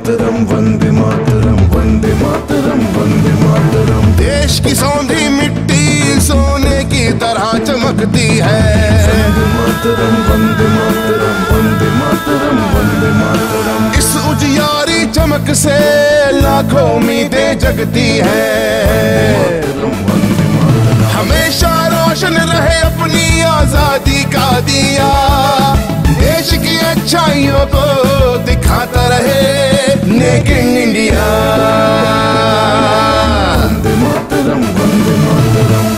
मातरम वंदे मातरम वंदे मातरम वंदे मातरम। देश की सौंधी मिट्टी सोने की तरह चमकती है। वंदे मातरम वंदे मातरम वंदे मातरम वंदे मातरम। इस उजियारी चमक से लाखों उम्मीदें जगती है। हमेशा रोशन रहे अपनी आज़ादी का दिया। Altyazı